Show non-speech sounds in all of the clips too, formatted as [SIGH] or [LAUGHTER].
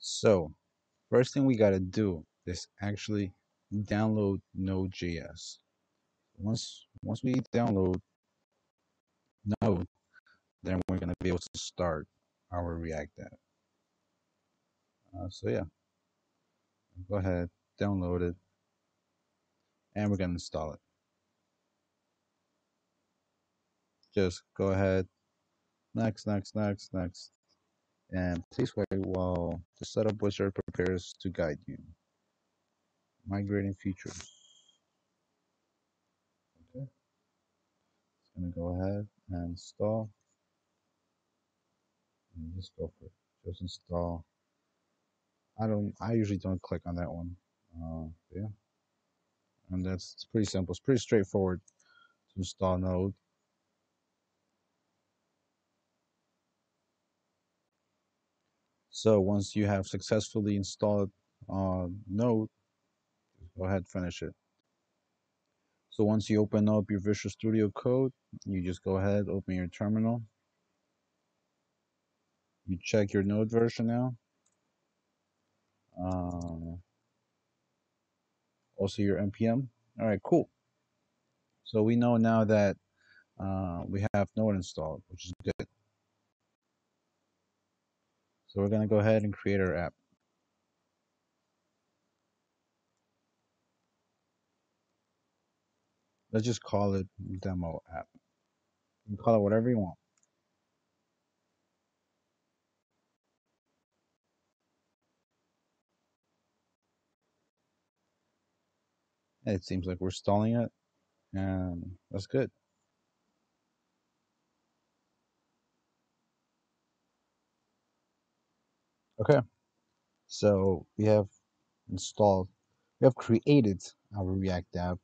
So, first thing we got to do is actually download Node.js. Once once we download Node, then we're going to be able to start our React app. Uh, so yeah, go ahead, download it, and we're going to install it. Just go ahead, next, next, next, next, and please wait while the setup wizard prepares to guide you. Migrating features. Okay. It's gonna go ahead and install. And just go for it. Just install. I don't. I usually don't click on that one. Uh, yeah. And that's pretty simple. It's pretty straightforward to install Node. So once you have successfully installed uh, Node, go ahead finish it. So once you open up your Visual Studio Code, you just go ahead, open your terminal. You check your Node version now. Uh, also your npm. All right, cool. So we know now that uh, we have Node installed, which is good. So we're going to go ahead and create our app. Let's just call it demo app. You can call it whatever you want. It seems like we're stalling it, and that's good. Okay, so we have installed, we have created our React app,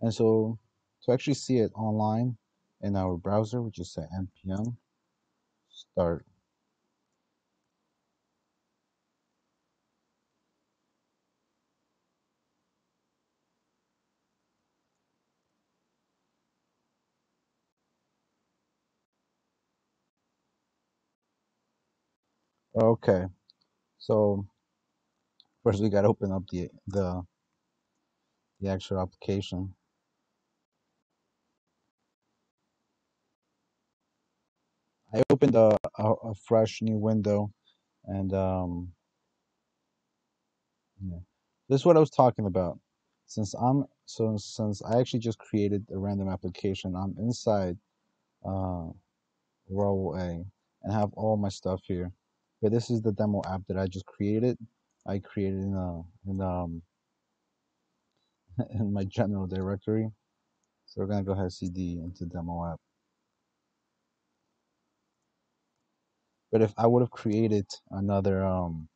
and so to actually see it online in our browser, we just say npm start. Okay, so first we got to open up the the the actual application. I opened a, a, a fresh new window, and um, yeah. this is what I was talking about. Since I'm so since I actually just created a random application, I'm inside uh, row A and have all my stuff here. But this is the demo app that I just created. I created in a in um [LAUGHS] in my general directory. So we're gonna go ahead and cd into demo app. But if I would have created another um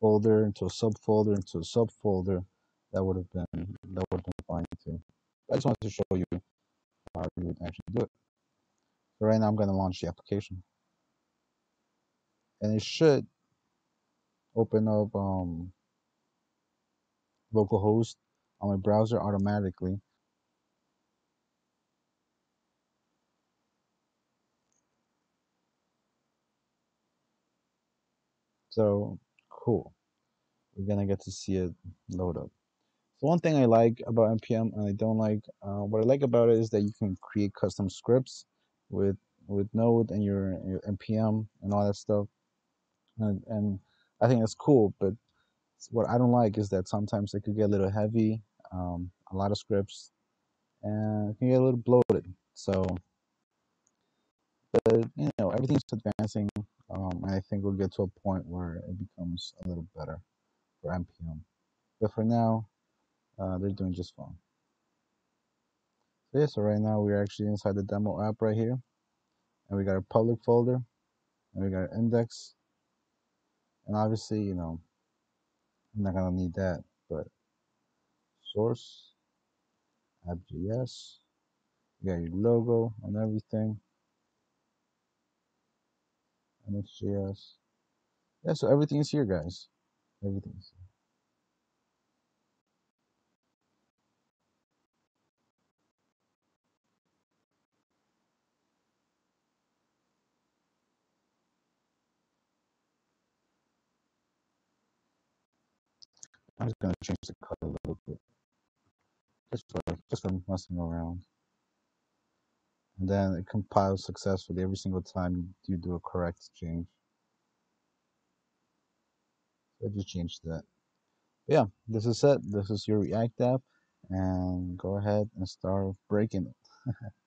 folder into a subfolder into a subfolder, that would have been that would have been fine too. I just wanted to show you how you would actually do it. So right now I'm gonna launch the application. And it should open up um localhost on my browser automatically. So cool. We're gonna get to see it load up. So one thing I like about npm and I don't like, uh, what I like about it is that you can create custom scripts with with Node and your, your npm and all that stuff, and, and I think that's cool. But what I don't like is that sometimes it could get a little heavy, um, a lot of scripts, and it can get a little bloated. So, but you know everything's advancing, um, and I think we'll get to a point where it becomes a little better for npm. But for now, uh, they're doing just fine. So yeah, so right now we're actually inside the demo app right here. And we got a public folder. And we got an index. And obviously, you know, I'm not gonna need that, but source, app.js, you got your logo and everything. index.js. Yeah, so everything is here, guys. Everything's here. I'm just gonna change the color a little bit, just for just for messing around. And then it compiles successfully every single time you do a correct change. So I just changed that. But yeah, this is it. This is your React app, and go ahead and start breaking it. [LAUGHS]